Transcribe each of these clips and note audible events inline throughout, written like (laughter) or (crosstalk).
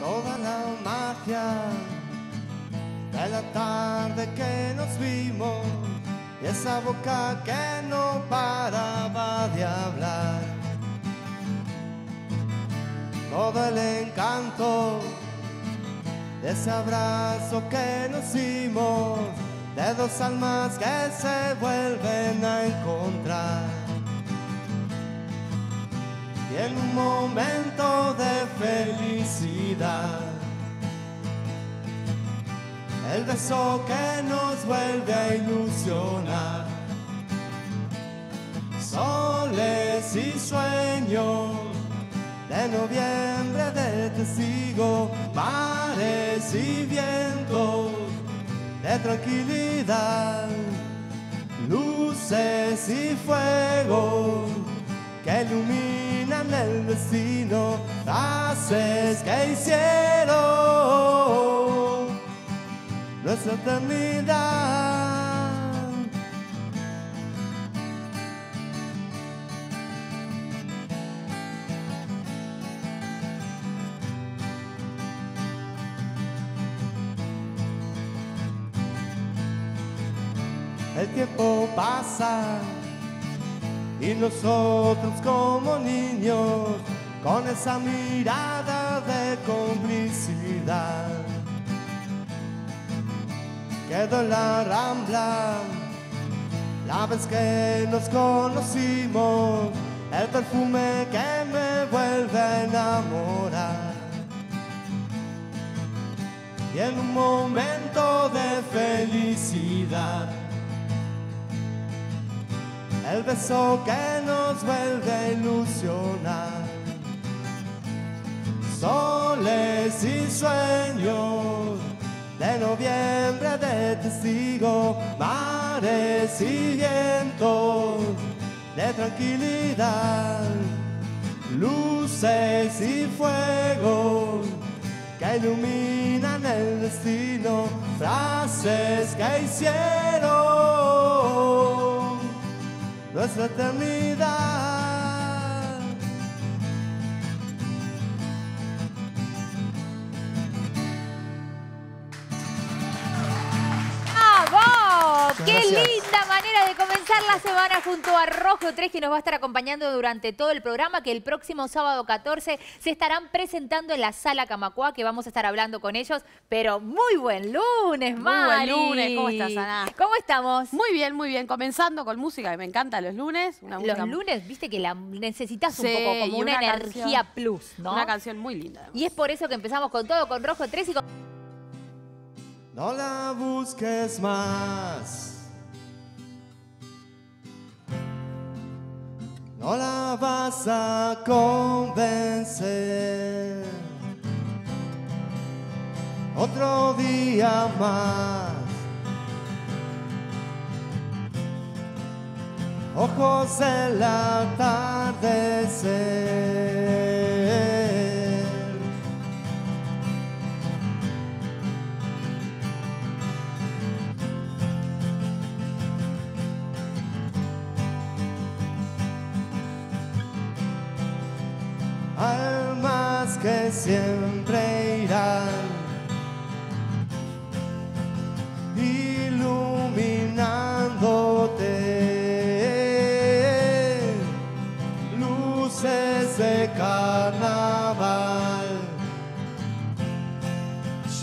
toda la magia de la tarde que nos vimos y esa boca que no paraba de hablar. Todo el encanto de ese abrazo que nos dimos, de dos almas que se vuelven a encontrar. Y en un momento el beso que nos vuelve a ilusionar. Soles y sueños de noviembre de testigo, mares y vientos de tranquilidad, luces y fuego que iluminan el destino, frases que hicieron nuestra eternidad. El tiempo pasa y nosotros como niños con esa mirada de complicidad. Quedó la rambla la vez que nos conocimos el perfume que me vuelve a enamorar. Y en un momento de felicidad el beso que nos vuelve a ilusionar. Soles y sueños de noviembre de testigo, mares y vientos de tranquilidad, luces y fuego que iluminan el destino, frases que hicieron nuestra eternidad. Comenzar la semana junto a Rojo 3 que nos va a estar acompañando durante todo el programa que el próximo sábado 14 se estarán presentando en la Sala Camacuá que vamos a estar hablando con ellos, pero muy buen lunes, Muy Mari. buen lunes, ¿cómo estás, Ana? ¿Cómo estamos? Muy bien, muy bien. Comenzando con música, que me encanta los lunes. Una música, Los lunes, viste que la necesitas un poco como una, una energía canción. plus, ¿no? Una canción muy linda. además. Y es por eso que empezamos con todo, con Rojo 3 y con... No la busques más. No la vas a convencer. Otro día más. Ojos del atardecer.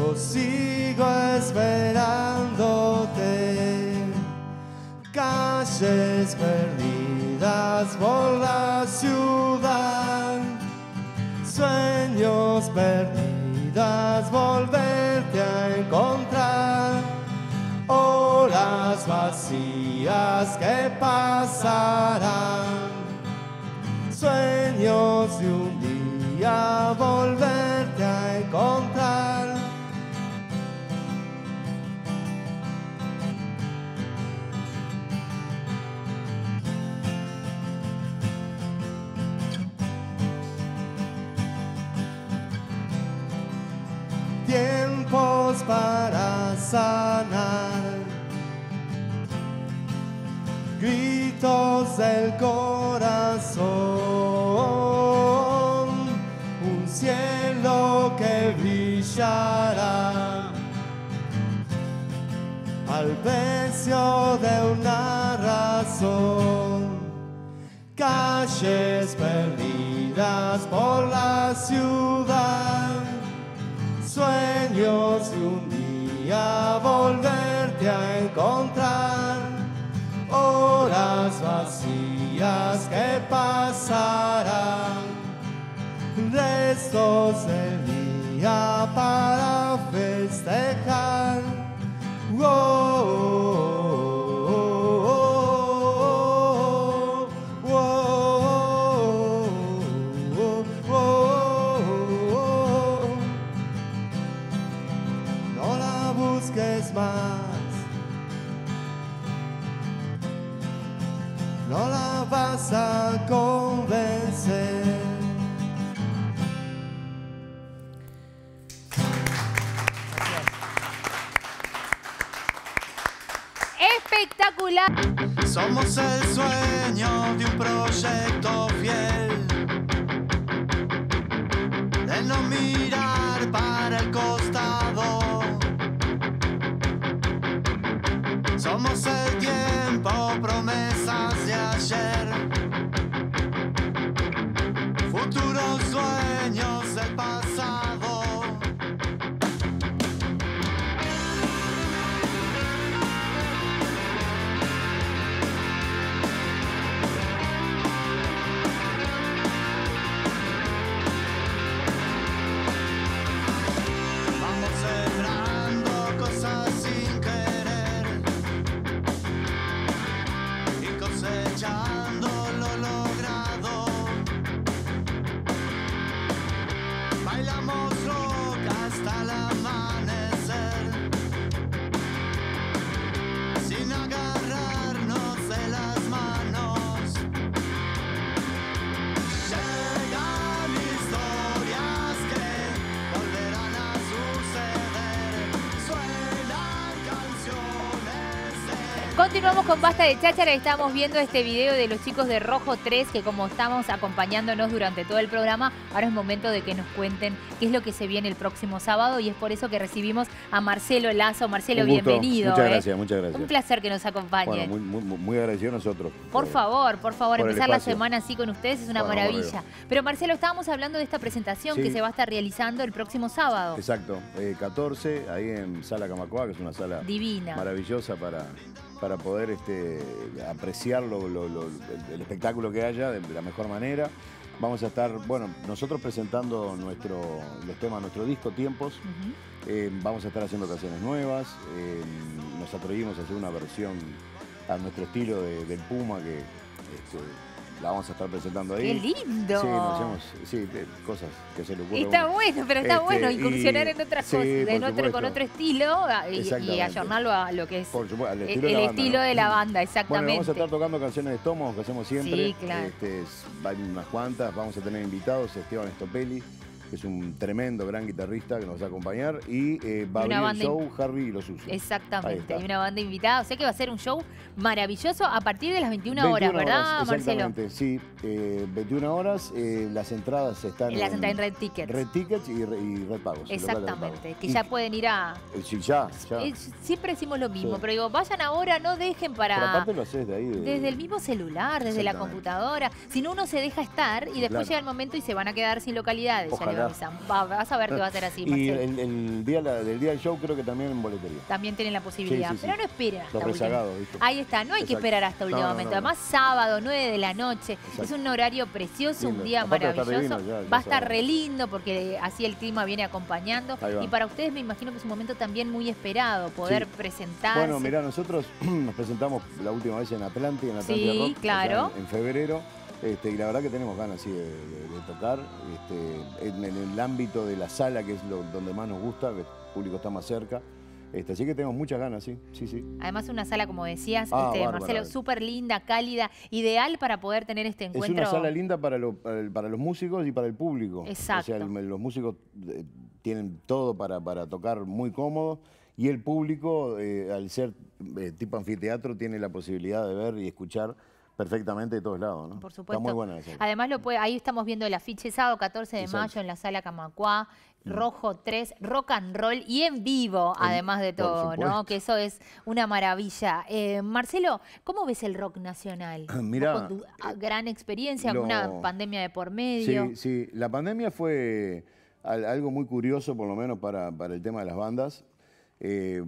Yo sigo esperándote. Calles perdidas por la ciudad, sueños perdidas, volverte a encontrar, horas vacías que pasarán, sueños de un día volverte Gritos del corazón, un cielo que brillará. Al precio de una razón, calles perdidas por la ciudad. Vacías que pasarán, restos del día para festejar. No la busques más. No la vas a convencer. Espectacular. Somos el sueño de un proyecto fiel. De no mirar para el costado. Somos el tiempo, promesas Continuamos con Basta de Cháchara estamos viendo este video de los chicos de Rojo 3 que como estamos acompañándonos durante todo el programa, ahora es momento de que nos cuenten qué es lo que se viene el próximo sábado y es por eso que recibimos a Marcelo Lazo. Marcelo, bienvenido. Muchas ¿eh? gracias, muchas gracias. Un placer que nos acompañen. Bueno, muy, muy, muy agradecido a nosotros. Por favor, por favor, por empezar la semana así con ustedes es una Bueno, maravilla. Pero Marcelo, estábamos hablando de esta presentación Sí. que se va a estar realizando el próximo sábado. Exacto, eh, 14, ahí en Sala Camacoa, que es una sala Divina. maravillosa para, para poder este, apreciar lo- lo- lo- el, espectáculo que haya de, la mejor manera. Vamos a estar, bueno, nosotros presentando nuestro, los temas, nuestro disco Tiempos. Eh, vamos a estar haciendo canciones nuevas. eh, nos atrevimos a hacer una versión a nuestro estilo de- del Puma que este, la vamos a estar presentando ahí. ¡Qué lindo! Sí, nos hacemos sí, cosas que se le ocurren. Está bueno, pero está Este, bueno y- incursionar en otras sí, cosas, en por otro, con otro estilo y, y ayornarlo a lo que es Por supuesto, al el, estilo, el de, la banda, estilo ¿no? de la banda, Bueno, exactamente. vamos a estar tocando canciones de estómago que hacemos siempre. Sí, claro. Este, es- hay unas cuantas. Vamos a tener invitados, Esteban Stopelli, que es un tremendo gran guitarrista que nos va a acompañar. Y eh, va a abrir el show Harvey y los Usos. Exactamente, hay una banda invitada, o sea que va a ser un show maravilloso a partir de las 21, horas, 21 ¿verdad, Marcelo? Exactamente, sí. eh, 21 horas. eh, las entradas están En las entradas en Red Tickets. Red Tickets y, y Red Pagos. Red Exactamente, Pagos. que Y- ya pueden ir a... eh, Sí, ya, ya. Eh, siempre decimos lo mismo, Sí. pero digo, vayan ahora, no dejen Pero para... aparte lo haces de ahí. de- Desde el mismo celular, desde la computadora. Si no, uno se deja estar y después Claro. llega el momento y se van a quedar sin localidades. Ya avisan. Va- vas a ver que va a ser así, Y Marcelo. el, el día la- del día del show creo que también en boletería. También tienen la posibilidad. Sí, sí, sí. Pero no esperen hasta último. Ahí está, no hay que esperar hasta último no, no, momento. no. Además, sábado, 9 de la noche. Exacto. Es un horario precioso, un día Aparte maravilloso. divino, ya- ya va a estar re lindo porque así el clima viene acompañando. Y para ustedes me imagino que es un momento también muy esperado, poder presentarse. Bueno, mirá, nosotros (clears throat) nos presentamos la última vez en Atlante, en Atlante Sí, Rock, claro. En febrero. Este, y la verdad que tenemos ganas sí, de, de- de tocar este, en, en el ámbito de la sala, que es lo, donde más nos gusta, que el público está más cerca. Este, así que tenemos muchas ganas, sí, sí, sí. Además, una sala, como decías, Ah, este. Marcelo, súper linda, cálida, ideal para poder tener este Es encuentro. una sala linda para, lo- para el- para los músicos y para el público. Exacto. O sea, el- los músicos eh, tienen todo para, para tocar muy cómodo y el público, eh, al ser eh, tipo anfiteatro, tiene la posibilidad de ver y escuchar perfectamente de todos lados, ¿no? Por supuesto. Está muy buena esa. Además, lo puede, ahí estamos viendo el afiche sábado 14 de Exacto. Mm. mayo en la sala Camacuá. Rojo 3, rock and roll y en vivo, además de todo, ¿no? Que eso es una maravilla. Eh, Marcelo, ¿cómo ves el rock nacional? (clears throat) Poco tu- ah, gran experiencia, lo- una pandemia de por medio. Sí, sí. La pandemia fue al- algo muy curioso, por lo menos para, para el tema de las bandas, eh,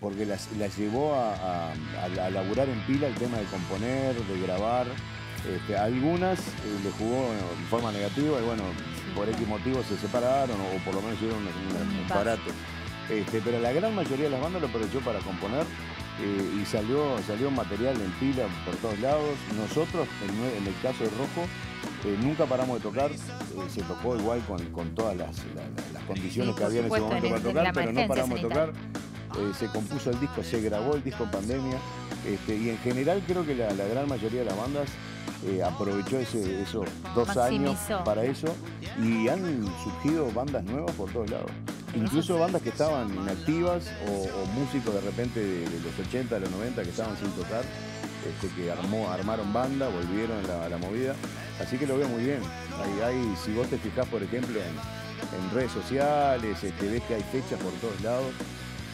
porque las, las llevó a, a- a- laburar en pila el tema de componer, de grabar. Este, algunas eh, le jugó en forma negativa y bueno, por X motivos se separaron o, por lo menos hicieron un, un- un Pasa. parate. Este, pero la gran mayoría de las bandas lo aprovechó para componer eh, y salió, salió material en pila por todos lados. Nosotros, en, el caso de Rojo, eh, nunca paramos de tocar. eh, se tocó igual con, con todas las, la- la- las condiciones Sí, que había en ese momento en para tocar, pero no paramos de tocar. Eh, se compuso el disco, se grabó el disco en pandemia. este, y en general creo que la, la gran mayoría de las bandas eh, aprovechó ese- esos dos años para eso y han surgido bandas nuevas por todos lados. Incluso bandas que estaban inactivas o, o músicos de repente de, de los 80, de los 90 que estaban sin tocar, este, que armó, armaron banda, volvieron a la, a la movida. Así que lo veo muy bien. Hay, hay- si vos te fijás, por ejemplo, en, en redes sociales, este, ves que hay fechas por todos lados.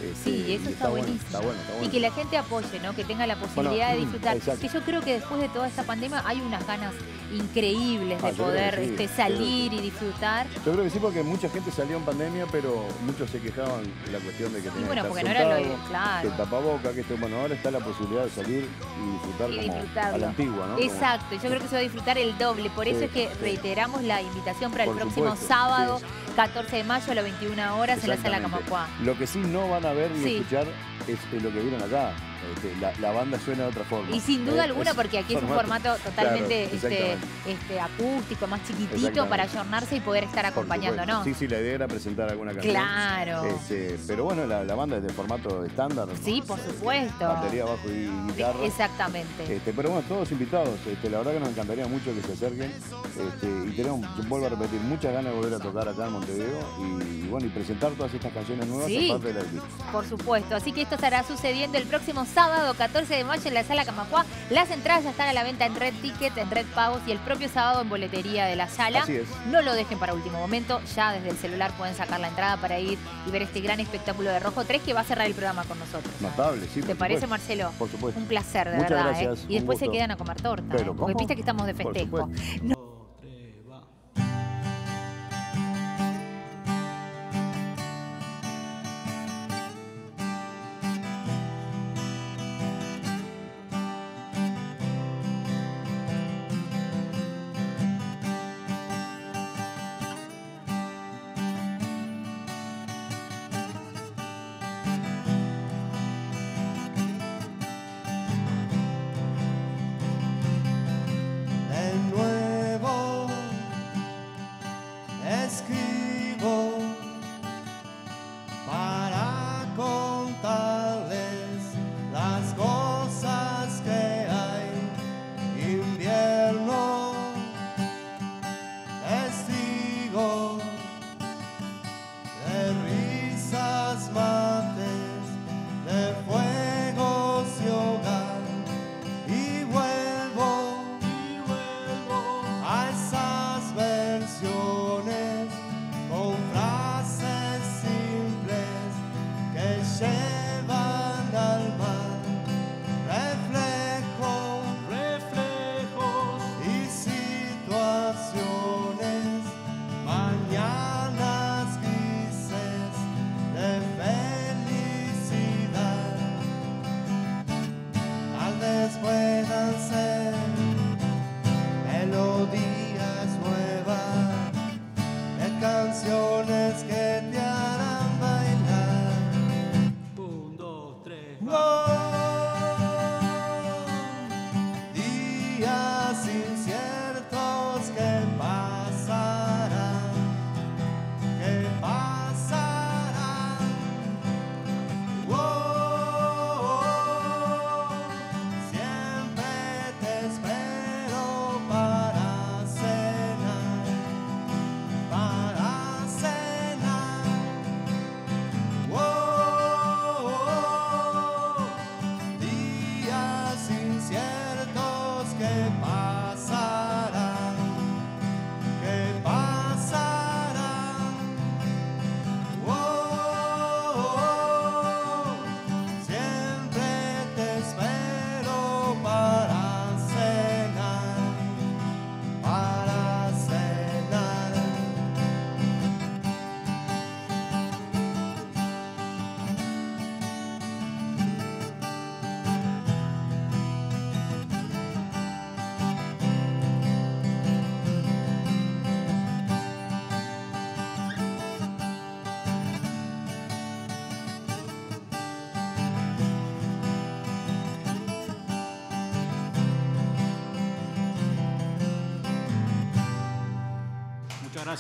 Este, Sí, eso y está, buenísimo. Está bueno, está bueno. Y que la gente apoye, ¿no? Que tenga la posibilidad de mm, disfrutar. exacto. Que yo creo que después de toda esta pandemia hay unas ganas increíbles de Ah, poder sí, este, salir y disfrutar. Yo creo que sí, porque mucha gente salió en pandemia, pero muchos se quejaban de la cuestión de que tenían bueno, que porque estar no era lo- claro. que el tapaboca, que esto, bueno, ahora está la posibilidad de salir y disfrutar Y como a la antigua, ¿no? Como- Exacto, y yo creo que se va a disfrutar el doble. Por eso Sí, es que reiteramos la invitación para el Por próximo supuesto, sábado, sí. 14 de mayo a las 21 horas en la sala. Camacuá. Lo que sí no van a ver ni Sí. escuchar es lo que vieron acá. Este, la, la banda suena de otra forma. Y sin duda Eh, alguna, porque aquí es un formato totalmente Claro, este, exactamente. este, acústico, más chiquitito para ayornarse y poder estar acompañándonos. Sí, sí, la idea era presentar alguna canción. Claro. Este, pero bueno, la, la banda es de formato estándar. Sí, por supuesto. Batería, bajo y guitarra. Exactamente. Este, pero bueno, todos invitados. Este, la verdad que nos encantaría mucho que se acerquen. Este, y tenemos, vuelvo a repetir, muchas ganas de volver a tocar acá en Montevideo y, y bueno, y presentar todas estas canciones nuevas Sí. aparte de la. Por supuesto. Así que esto estará sucediendo el próximo sábado, 14 de mayo, en la sala Camacuá. Las entradas ya están a la venta en Red Ticket, en Red Pagos y el propio sábado en boletería de la sala. Así es. No lo dejen para último momento. Ya desde el celular pueden sacar la entrada para ir y ver este gran espectáculo de Rojo 3 que va a cerrar el programa con nosotros. Notable, sí. ¿Te parece, supuesto. Marcelo? Por supuesto. Un placer, de Muchas verdad. gracias, ¿eh? Y un después se quedan a comer torta. Pero, ¿eh? Porque viste que estamos de festejo. (laughs)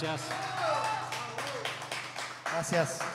Gracias. Gracias.